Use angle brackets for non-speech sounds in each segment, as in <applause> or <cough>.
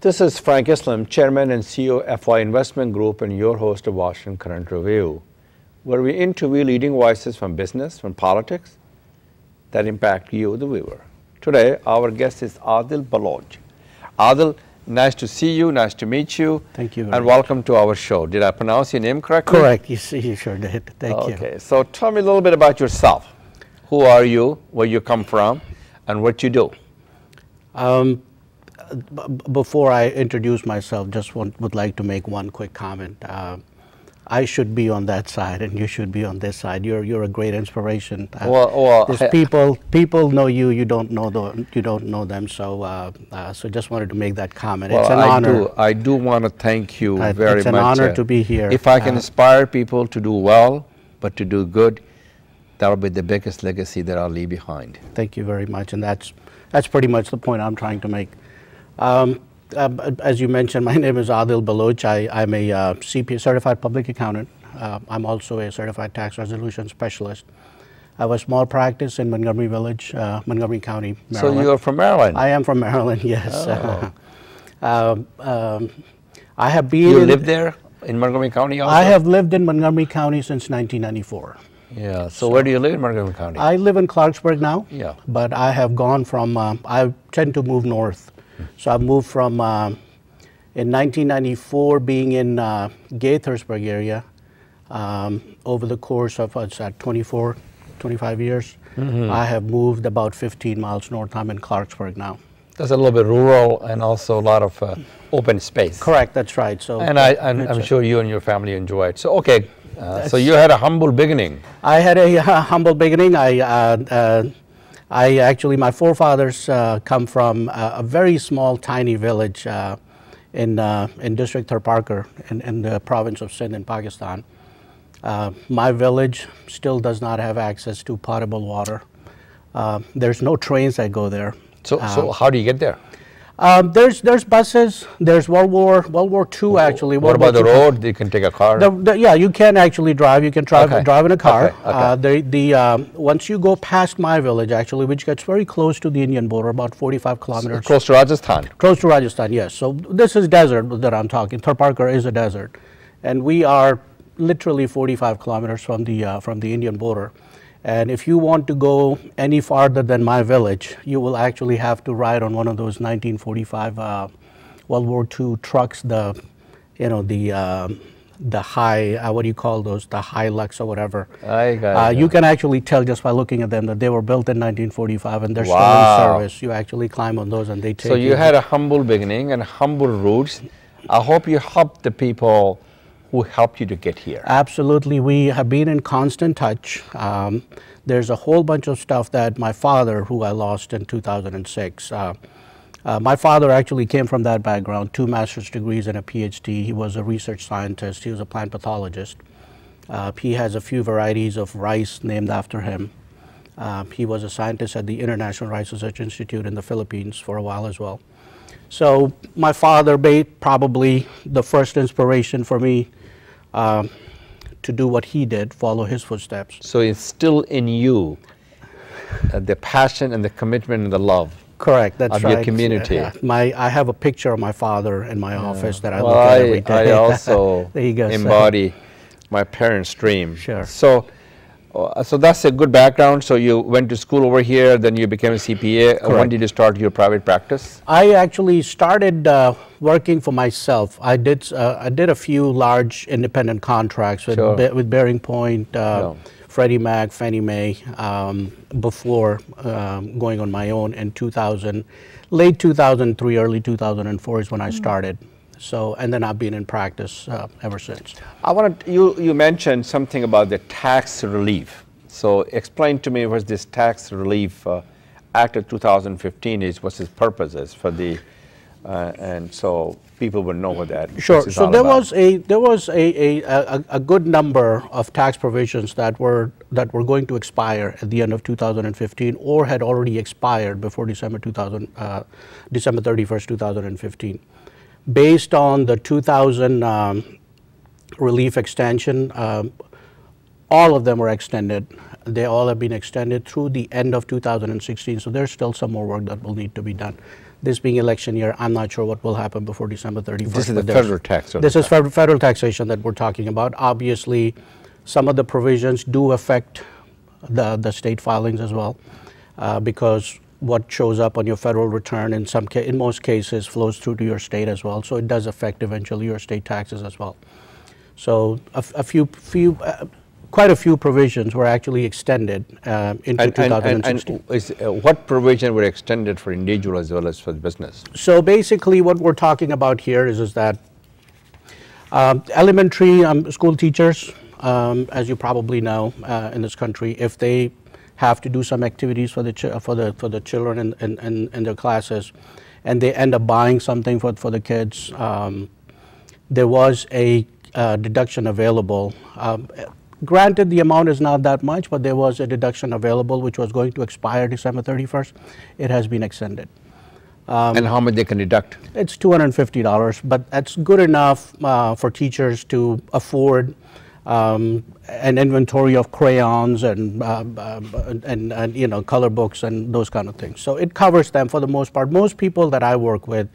This is Frank Islam, Chairman and CEO of FI Investment Group and your host of Washington Current Review, where we interview leading voices from business, from politics that impact you, the viewer. Today, our guest is Adil Baloch. Adil, nice to see you, nice to meet you. Thank you And welcome to our show. Did I pronounce your name correctly? Correct. You, see, you sure did. Thank you. Okay, so tell me a little bit about yourself. Who are you, where you come from, and what you do? Um, before I introduce myself, just want, would like to make one quick comment. Uh, I should be on that side, and you should be on this side. You're you're a great inspiration. Uh, Well, well, there's people people know you. You don't know the, you don't know them. So uh, uh, so just wanted to make that comment. it's an I honor. Do, I do want to thank you Uh, very it's an much. honor uh, to be here. If I can inspire people to do well, but to do good, that'll be the biggest legacy that I'll leave behind. Thank you very much, and that's that's pretty much the point I'm trying to make. Um, uh, as you mentioned, <laughs> my name is Adil Baloch. I, I'm a uh, CPA certified public accountant. Uh, I'm also a certified tax resolution specialist. I have a small practice in Montgomery Village, uh, Montgomery County, Maryland. So you're from Maryland. I am from Maryland. <laughs> Yes. Oh. <laughs> um, um, I have been. you live there in Montgomery County also? I have lived in Montgomery County since 1994. Yeah, so, where do you live in Montgomery County? I live in Clarksburg now. Yeah. But I have gone from, uh, I tend to move north. So I moved from, uh, in 1994, being in uh, Gaithersburg area, um, over the course of, what's that, 24, 25 years, Mm-hmm. I have moved about 15 miles north. I'm in Clarksburg now. That's a little bit rural and also a lot of uh, open space. Correct, that's right. So And I, I'm, I'm sure you and your family enjoy it. So, okay, uh, so you had a humble beginning. I had a uh, humble beginning. I, uh, uh, I actually, my forefathers uh, come from a, a very small, tiny village uh, in, uh, in District Tharparkar in, in the province of Sindh in Pakistan. Uh, my village still does not have access to potable water. Uh, there's no trains that go there. So, so how do you get there? Um, there's there's buses. There's World War World War II actually. What World about the road? You can take a car. the, the, yeah, you can actually drive. You can drive, Okay. drive in a car. Okay, okay. Uh, the the um, once you go past my village, actually, which gets very close to the Indian border, about 45 kilometers Close to Rajasthan. close to Rajasthan. Yes. So this is desert that I'm talking. Tharparkar is a desert, and we are literally 45 kilometers from the uh, from the Indian border. And if you want to go any farther than my village, you will actually have to ride on one of those 1945 uh, World War II trucks. The you know the um, the high uh, what do you call those? The Hilux or whatever. I got Uh, you can actually tell just by looking at them that they were built in 1945 and they're Wow. still in service. You actually climb on those and they take you. So you had a humble beginning and humble roots. I hope you helped the people who helped you to get here. Absolutely, we have been in constant touch. Um, there's a whole bunch of stuff that my father, who I lost in 2006, uh, uh, my father actually came from that background, two master's degrees and a PhD. He was a research scientist. He was a plant pathologist. Uh, he has a few varieties of rice named after him. Uh, he was a scientist at the International Rice Research Institute in the Philippines for a while as well. So my father probably the first inspiration for me um, to do what he did, follow his footsteps. So it's still in you uh, the passion and the commitment and the love. Correct. That's Of your right. community. Yeah. My, I have a picture of my father in my office that I well, look at I, every day. I <laughs> also there you go. So- embody my parents' dream. Sure. So, uh, so that's a good background. So you went to school over here, then you became a CPA. Uh, When did you start your private practice? I actually started uh, working for myself. I did uh, I did a few large independent contracts with Sure. Be- with Bearing Point, uh, Yeah. Freddie Mac, Fannie Mae, um, before um, going on my own in 2000, late 2003, early 2004 is when I started. So and then I've been in practice uh, ever since. I want to, you, you mentioned something about the tax relief. So explain to me what this tax relief uh, Act of 2015 is, what its purpose is for the, uh, and so people would know what that Sure. So there about. was a there was a, a, a, a good number of tax provisions that were that were going to expire at the end of 2015 or had already expired before December 2000 uh, December 31st 2015. Based on the 2000 um, relief extension, um, all of them were extended. They all have been extended through the end of 2016. So there's still some more work that will need to be done. This being election year, I'm not sure what will happen before December 31st. This is the federal tax This is federal, federal taxation that we're talking about. Obviously, some of the provisions do affect the, the state filings as well, uh, because what shows up on your federal return in some ca- in most cases flows through to your state as well. So it does affect eventually your state taxes as well. So a, a few, few, uh, quite a few provisions were actually extended uh, into And, and, and, 2016. and is, uh, what provision were extended for individual as well as for the business? So basically, what we're talking about here is, is that um, elementary um, school teachers, um, as you probably know uh, in this country, if they have to do some activities for the for the for the children in, in, in, in their classes, and they end up buying something for for the kids, um, there was a uh, deduction available. Um, granted, the amount is not that much, but there was a deduction available which was going to expire December 31st. It has been extended. Um, and how much they can deduct? It's $250, but that's good enough uh, for teachers to afford um, an inventory of crayons and, uh, uh, and, and, you know, color books and those kind of things. So it covers them for the most part. Most people that I work with,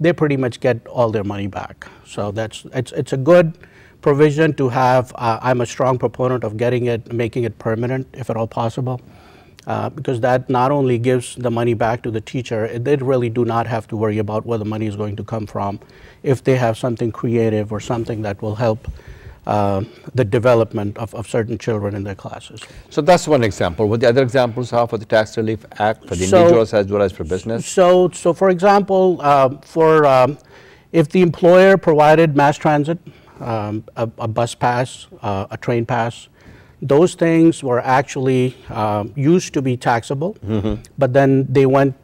they pretty much get all their money back. So that's, it's, it's a good provision to have. Uh, I'm a strong proponent of getting it, making it permanent if at all possible. Uh, because that not only gives the money back to the teacher, they really do not have to worry about where the money is going to come from if they have something creative or something that will help uh, the development of, of certain children in their classes. So that's one example. What the other examples are for the Tax Relief Act for the So- individuals as well as for business? So, so for example, um, for um, if the employer provided mass transit, um, a, a bus pass, uh, a train pass, those things were actually um, used to be taxable, Mm-hmm. but then they went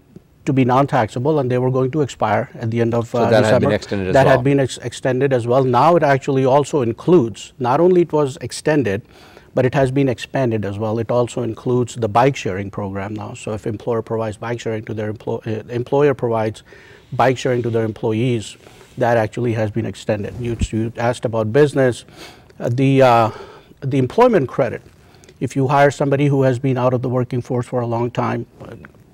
to be non-taxable and they were going to expire at the end of uh, that had been extended as well. that well. had been ex- extended as well. Now it actually also includes, not only it was extended, but it has been expanded as well. It also includes the bike sharing program now. So if employer provides bike sharing to their employ, uh, employer provides bike sharing to their employees, that actually has been extended. You, you asked about business, uh, the uh, the employment credit. If you hire somebody who has been out of the working force for a long time,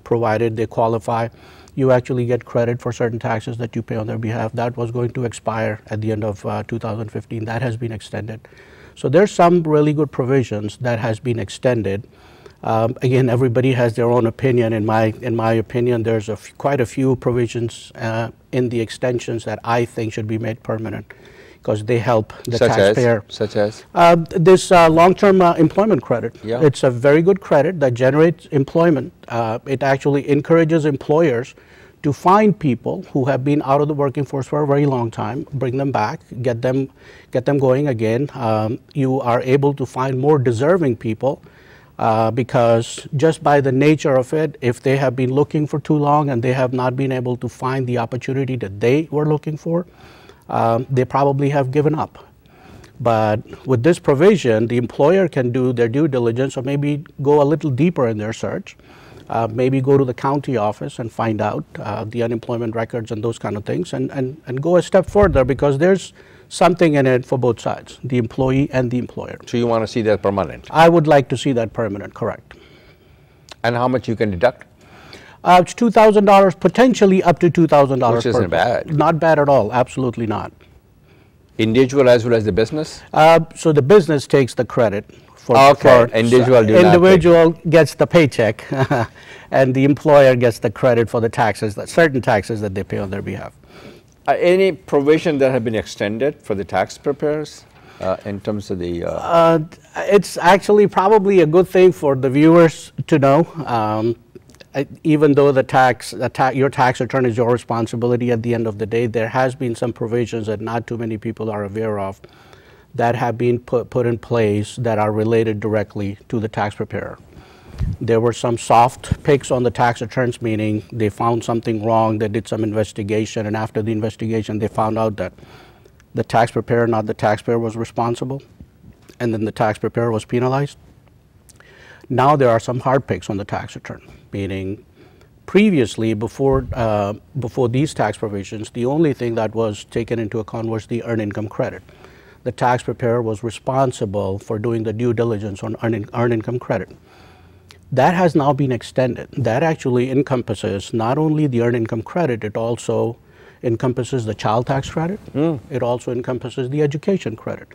provided they qualify, you actually get credit for certain taxes that you pay on their behalf. That was going to expire at the end of uh, 2015. That has been extended. So there's some really good provisions that has been extended. Um, again, everybody has their own opinion. In my in my opinion, there's quite a few provisions uh, in the extensions that I think should be made permanent because they help the Such taxpayer. as? Such as? Uh, this uh, long-term uh, employment credit. Yeah. It's a very good credit that generates employment. Uh, it actually encourages employers to find people who have been out of the working force for a very long time, bring them back, get them, get them going again. Um, you are able to find more deserving people uh, because just by the nature of it, if they have been looking for too long and they have not been able to find the opportunity that they were looking for, um, they probably have given up. But with this provision, the employer can do their due diligence or maybe go a little deeper in their search. Uh, maybe go to the county office and find out uh, the unemployment records and those kind of things and, and, and go a step further because there's something in it for both sides, the employee and the employer. So you want to see that permanent? I would like to see that permanent, correct. And how much you can deduct? Uh, it's $2,000, potentially up to $2,000. Which isn't bad. Not bad at all, absolutely not. Individual as well as the business? Uh, so the business takes the credit for, Okay, for individual individual gets the paycheck, <laughs> and the employer gets the credit for the taxes, that certain taxes that they pay on their behalf. Uh, any provision that have been extended for the tax preparers uh, in terms of the? Uh, Uh, it's actually probably a good thing for the viewers to know. Um, even though the tax, the ta- your tax return is your responsibility at the end of the day, there has been some provisions that not too many people are aware of that have been put, put in place that are related directly to the tax preparer. There were some soft picks on the tax returns, meaning they found something wrong, they did some investigation, and after the investigation, they found out that the tax preparer, not the taxpayer, was responsible, and then the tax preparer was penalized. Now there are some hard picks on the tax return, meaning previously, before, uh, before these tax provisions, the only thing that was taken into account was the earned income credit. The tax preparer was responsible for doing the due diligence on earned, earned income credit. That has now been extended. That actually encompasses not only the earned income credit, it also encompasses the child tax credit. It also encompasses the education credit.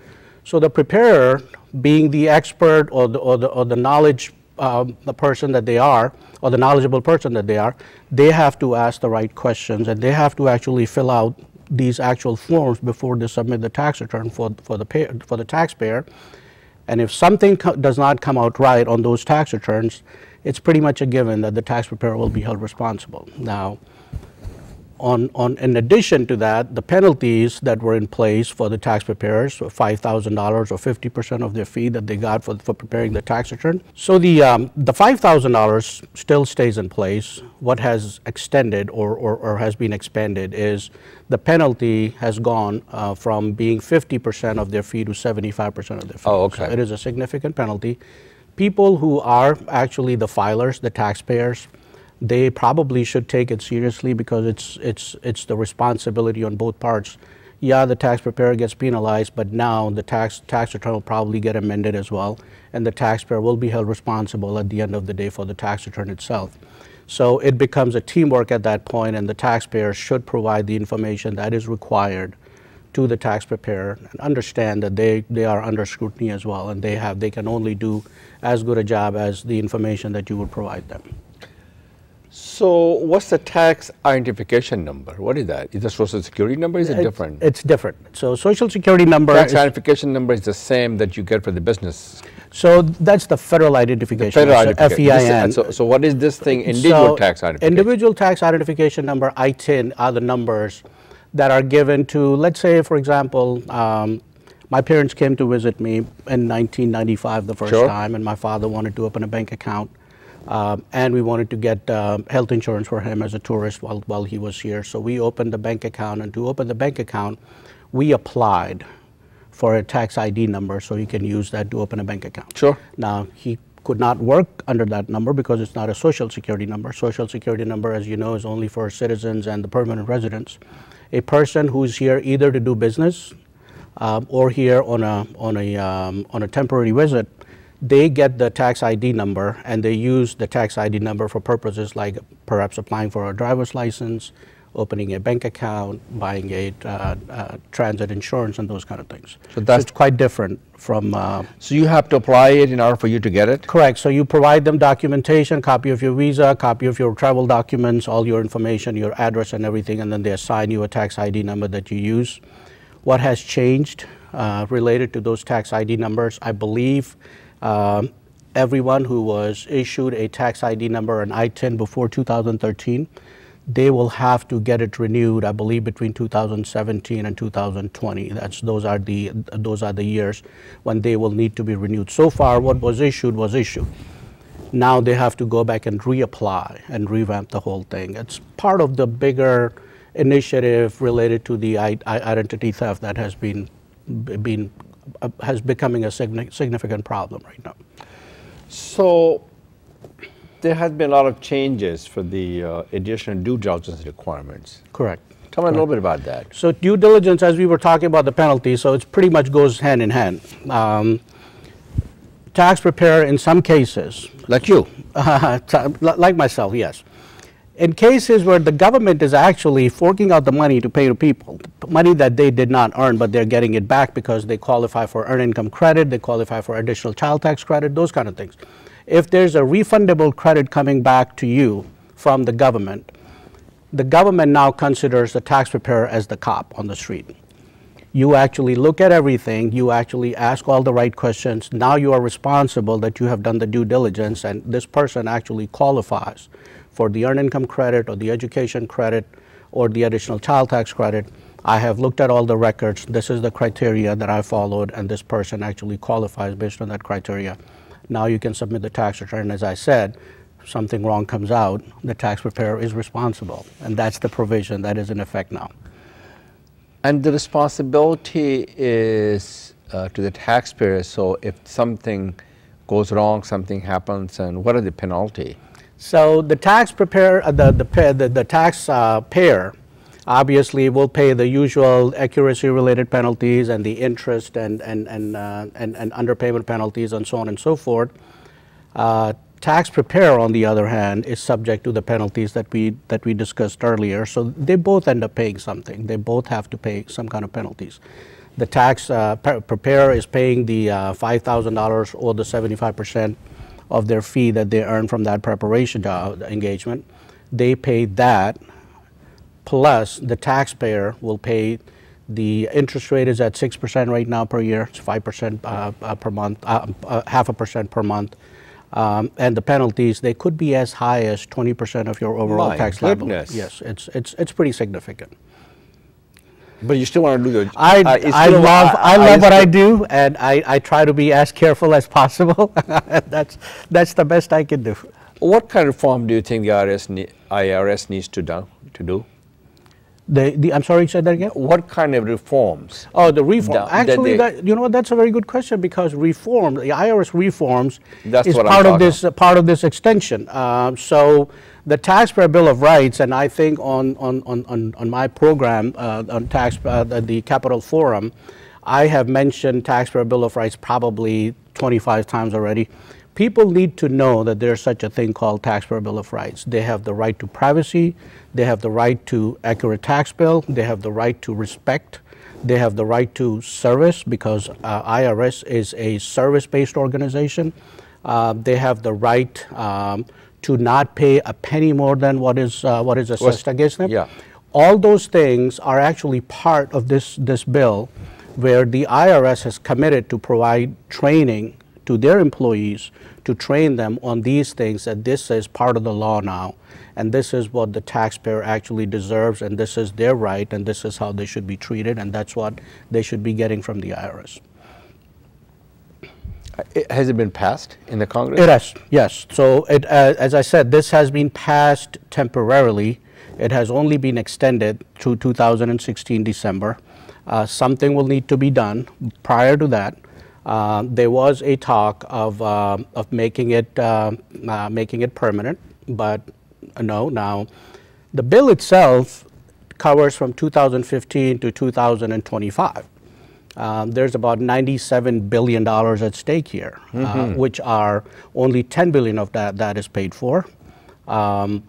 So the preparer, being the expert or the, or the, or the knowledge, um, the person that they are, or the knowledgeable person that they are, they have to ask the right questions and they have to actually fill out these actual forms before they submit the tax return for, for, the, pay, for the taxpayer. And if something does not come out right on those tax returns, it's pretty much a given that the tax preparer will be held responsible. Now, on, on, in addition to that, the penalties that were in place for the tax preparers, $5,000 or 50% of their fee that they got for, for preparing the tax return. So the, um, the $5,000 still stays in place. What has extended or, or, or has been expanded is the penalty has gone uh, from being 50% of their fee to 75% of their fee. Oh, So okay. it is a significant penalty. People who are actually the filers, the taxpayers, they probably should take it seriously because it's it's it's the responsibility on both parts. Yeah, the tax preparer gets penalized, but now the tax tax return will probably get amended as well, and the taxpayer will be held responsible at the end of the day for the tax return itself. So it becomes a teamwork at that point, and the taxpayer should provide the information that is required to the tax preparer and understand that they, they are under scrutiny as well, and they have they can only do as good a job as the information that you would provide them. So what's the tax identification number? What is that? Is the social security number? Is it It's- different? It's different. So social security number. tax identification number is the same that you get for the business. so that's the federal identification. The Federal so identification. FEIN. So, so what is this thing? Individual So tax identification. Individual tax identification number ITIN are the numbers that are given to, let's say, for example, um, my parents came to visit me in 1995 the first Sure. time, and my father wanted to open a bank account. Um, and we wanted to get um, health insurance for him as a tourist while, while he was here. So we opened the bank account, and to open the bank account, we applied for a tax ID number so he can use that to open a bank account. Sure. Now, he could not work under that number because it's not a social security number. Social security number, as you know, is only for citizens and the permanent residents. A person who's here either to do business um, or here on a, on, a, um, on a temporary visit, they get the tax ID number and they use the tax ID number for purposes like perhaps applying for a driver's license, opening a bank account, buying a uh, uh, transit insurance, and those kind of things. So that's- it's quite different from. Uh, So you have to apply it in order for you to get it? Correct. So you provide them documentation, copy of your visa, copy of your travel documents, all your information, your address and everything, and then they assign you a tax ID number that you use. What has changed uh, related to those tax ID numbers? I believe um, everyone who was issued a tax ID number, an ITIN before 2013, they will have to get it renewed, I believe, between 2017 and 2020. That's, those, are the, those are the years when they will need to be renewed. So far, what was issued was issued. Now they have to go back and reapply and revamp the whole thing. It's part of the bigger initiative related to the identity theft that has been, been has becoming a significant problem right now. So there has been a lot of changes for the uh, additional due diligence requirements. Correct. Tell me a little bit about that. So due diligence, as we were talking about the penalty, so it pretty much goes hand in hand. Um, tax preparer, in some cases, Like you. <laughs> like myself, yes. In cases where the government is actually forking out the money to pay to people, money that they did not earn, but they're getting it back because they qualify for earned income credit, they qualify for additional child tax credit, those kind of things. If there's a refundable credit coming back to you from the government, the government now considers the tax preparer as the cop on the street. You actually look at everything, you actually ask all the right questions. Now you are responsible that you have done the due diligence and this person actually qualifies for the earned income credit or the education credit or the additional child tax credit. I have looked at all the records. This is the criteria that I followed and this person actually qualifies based on that criteria. Now you can submit the tax return. As I said, something wrong comes out, the tax preparer is responsible. And that's the provision that is in effect now. And the responsibility is uh, to the taxpayer. So if something goes wrong, something happens, and what are the penalty? So the tax preparer, uh, the, the, the, the tax uh, payer obviously will pay the usual accuracy related penalties and the interest and, and, and, uh, and, and underpayment penalties and so on and so forth. Uh, Tax preparer, on the other hand, is subject to the penalties that we that we discussed earlier. So they both end up paying something. They both have to pay some kind of penalties. The tax uh, preparer is paying the uh, $5,000 or the 75% of their fee that they earn from that preparation job engagement. They pay that, plus the taxpayer will pay the interest rate is at 6% right now per year. It's 5% uh, uh, per month, uh, uh, half a percent per month. Um, and the penalties, they could be as high as 20% of your overall My tax goodness. liability. Yes, it's, it's, it's pretty significant. But you still want to do the. I, uh, I love I, love what I do, and I, I try to be as careful as possible. <laughs> that's that's the best I can do. What kind of reform do you think the IRS, ne- IRS needs to do? To do? The, the I'm sorry, say that again. What kind of reforms? Oh, the reform. The- Actually, they- that, you know? That's a very good question because reform, the IRS reforms, That's is what part of this uh, part of this extension. Um, so, the Taxpayer Bill of Rights, and I think on on on, on, on my program uh, on tax uh, the, the Capital Forum, I have mentioned Taxpayer Bill of Rights probably 25 times already. People need to know that there's such a thing called Taxpayer Bill of Rights. They have the right to privacy, they have the right to accurate tax bill, they have the right to respect, they have the right to service because uh, IRS is a service-based organization. Uh, they have the right um, to not pay a penny more than what is uh, what is assessed against them. yeah. All those things are actually part of this this bill, where the IRS has committed to provide training to their employees to train them on these things that this is part of the law now and this is what the taxpayer actually deserves and this is their right and this is how they should be treated and that's what they should be getting from the IRS. It- Has it been passed in the Congress? It has, yes. So it, uh, as I said, this has been passed temporarily. It has only been extended through 2016 December. Uh, something will need to be done. Prior to that, uh, there was a talk of, uh, of making it, uh, uh, making it permanent, but no, now, the bill itself covers from 2015 to 2025. Um, there's about 97 billion dollars at stake here, uh, which are only 10 billion of that that is paid for. Um,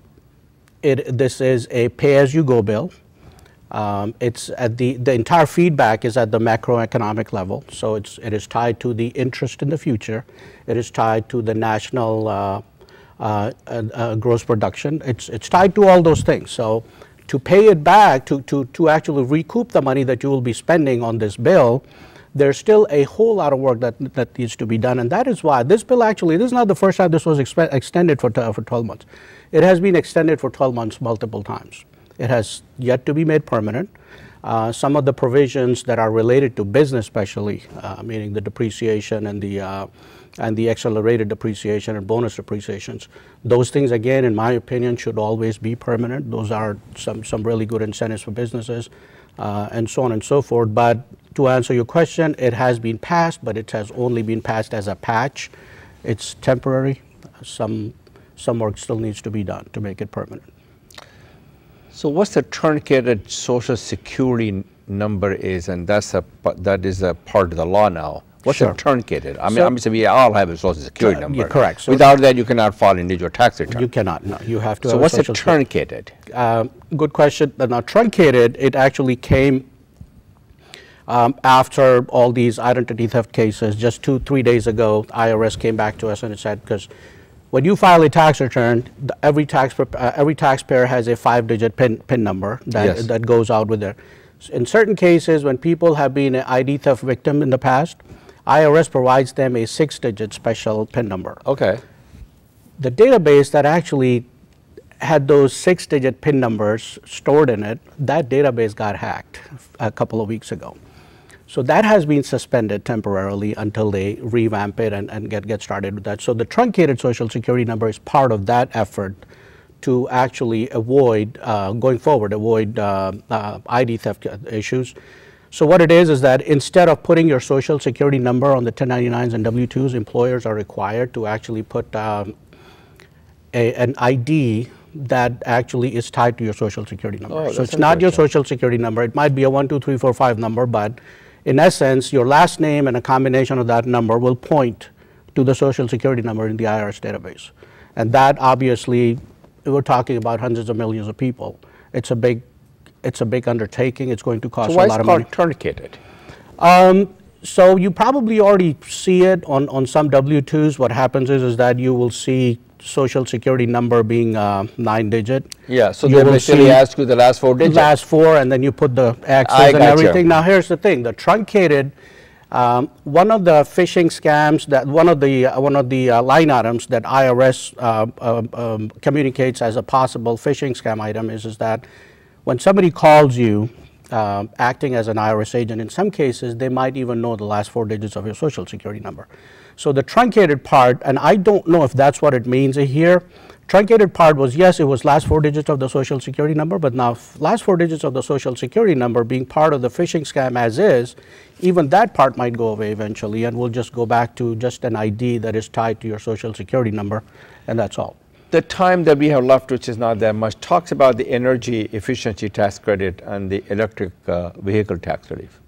it, this is a pay-as-you-go bill. Um, it's at the the entire feedback is at the macroeconomic level, so it's it is tied to the interest in the future. It is tied to the national uh, uh, uh, uh, gross production. It's it's tied to all those things. So to pay it back, to to to actually recoup the money that you will be spending on this bill, there's still a whole lot of work that that needs to be done, and that is why this bill actually this is not the first time this was extended for for 12 months. It has been extended for 12 months multiple times. It has yet to be made permanent. Uh, some of the provisions that are related to business, especially, uh, meaning the depreciation and the uh, and the accelerated depreciation and bonus depreciations, those things, again, in my opinion, should always be permanent. Those are some some really good incentives for businesses, uh, and so on and so forth. But to answer your question, it has been passed, but it has only been passed as a patch. It's temporary. Some some work still needs to be done to make it permanent. So what's the truncated social security number is, and that's a, that is a part of the law now. What's Sure. a truncated? I mean, So- obviously we all have a social security Uh, number. yeah, correct. So- Without that, you cannot file into your tax return. You cannot. No, you have to. so have a what's a truncated? Um, good question. Uh, Now, truncated, it actually came um, after all these identity theft cases. Just two, three days ago, IRS came back to us and it said, because when you file a tax return, every, tax, uh, every taxpayer has a five-digit PIN, PIN number that, Yes. that goes out with. S- In certain cases, when people have been an ID theft victim in the past, IRS provides them a six-digit special PIN number Okay. the database that actually had those six digit PIN numbers stored in it, that database got hacked a couple of weeks ago. So that has been suspended temporarily until they revamp it and, and get, get started with that. So the truncated social security number is part of that effort to actually avoid, uh, going forward, avoid uh, uh, ID theft issues. So what it is is that instead of putting your social security number on the 1099s and W-2s, employers are required to actually put um, a, an ID that actually is tied to your social security number. Oh, so it's not your social security number. It might be a one, two, three, four, five number, but in essence, your last name and a combination of that number will point to the social security number in the IRS database. And that obviously, we're talking about hundreds of millions of people. It's a big, it's a big undertaking. It's going to cost So a lot of money. why is it called truncated? Um, so you probably already see it on, on some W-2s. What happens is, is that you will see social security number being uh, nine digit. Yeah, so You they basically ask you the last four digits. Last four, and then you put the X's I and everything. Now here's the thing: the truncated. Um, one of the phishing scams that one of the uh, one of the uh, line items that IRS uh, um, um, communicates as a possible phishing scam item is is that when somebody calls you um acting as an IRS agent, in some cases they might even know the last four digits of your social security number. So the truncated part, and I don't know if that's what it means here. Truncated part was yes, it was last four digits of the social security number, but now last four digits of the social security number being part of the phishing scam as is, even that part might go away eventually, and we'll just go back to just an ID that is tied to your social security number, and that's all. The time that we have left, which is not that much, talks about the energy efficiency tax credit and the electric uh, vehicle tax relief.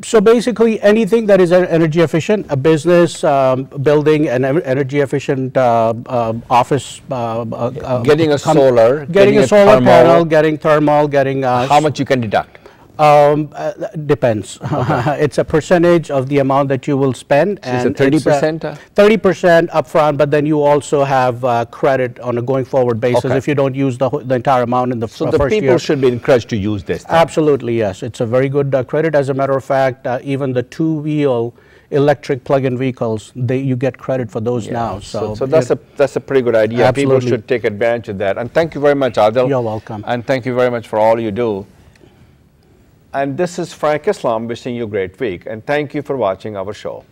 So basically, anything that is energy efficient, a business um, building an energy efficient uh, uh, office. Uh, uh, Getting a solar, getting, getting a, a solar thermal. panel, getting thermal, getting uh, How much you can deduct? Um, uh, depends. <laughs> it's a percentage of the amount that you will spend. So and 30%, uh? 30% upfront, but then you also have uh, credit on a going forward basis Okay. if you don't use the, the entire amount in the So f- the first people year. should be encouraged to use this. then. Absolutely, yes. It's a very good uh, credit. As a matter of fact, uh, even the two-wheel electric plug-in vehicles, they, you get credit for those now. So, So, so that's it- a that's a pretty good idea. People should take advantage of that. And thank you very much, Adil. You're welcome. And thank you very much for all you do. And this is Frank Islam wishing you a great week. And thank you for watching our show.